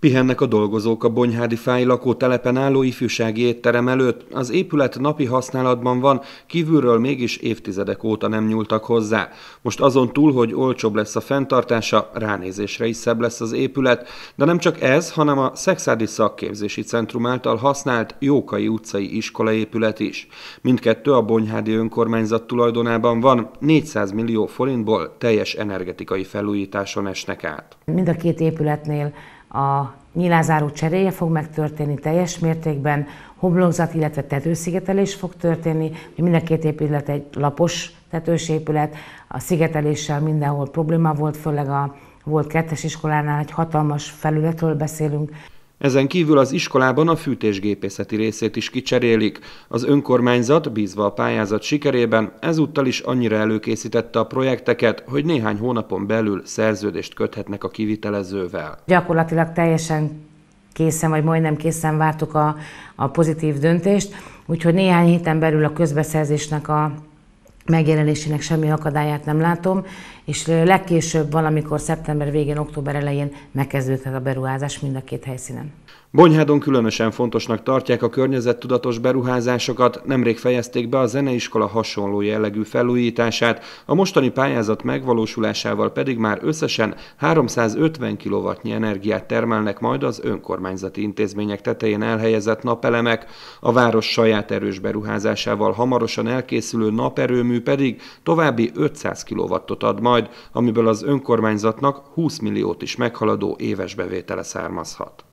Pihennek a dolgozók a Bonyhádi fáj lakótelepen álló ifjúsági étterem előtt. Az épület napi használatban van, kívülről mégis évtizedek óta nem nyúltak hozzá. Most azon túl, hogy olcsóbb lesz a fenntartása, ránézésre is szebb lesz az épület, de nem csak ez, hanem a Szexádi Szakképzési Centrum által használt Jókai utcai iskolaépület is. Mindkettő a Bonyhádi önkormányzat tulajdonában van, 400 millió forintból teljes energetikai felújításon esnek át. Mind a két épületnél a nyilázáró cseréje fog megtörténni teljes mértékben, homlokzat, illetve tetőszigetelés fog történni, mind a két épület egy lapos tetős épület, a szigeteléssel mindenhol probléma volt, főleg a volt kettes iskolánál egy hatalmas felületről beszélünk, ezen kívül az iskolában a fűtésgépészeti részét is kicserélik. Az önkormányzat, bízva a pályázat sikerében, ezúttal is annyira előkészítette a projekteket, hogy néhány hónapon belül szerződést köthetnek a kivitelezővel. Gyakorlatilag teljesen készen, vagy majdnem készen vártuk a, a pozitív döntést, úgyhogy néhány héten belül a közbeszerzésnek a megjelenésének semmi akadályát nem látom, és legkésőbb valamikor szeptember végén, október elején megkezdődhet a beruházás mind a két helyszínen. Bonyhádon különösen fontosnak tartják a környezettudatos beruházásokat, nemrég fejezték be a zeneiskola hasonló jellegű felújítását, a mostani pályázat megvalósulásával pedig már összesen 350 kW energiát termelnek majd az önkormányzati intézmények tetején elhelyezett napelemek, a város saját erős beruházásával hamarosan elkészülő naperőmű pedig további 500 kW-ot ad majd, amiből az önkormányzatnak 20 milliót is meghaladó éves bevétele származhat.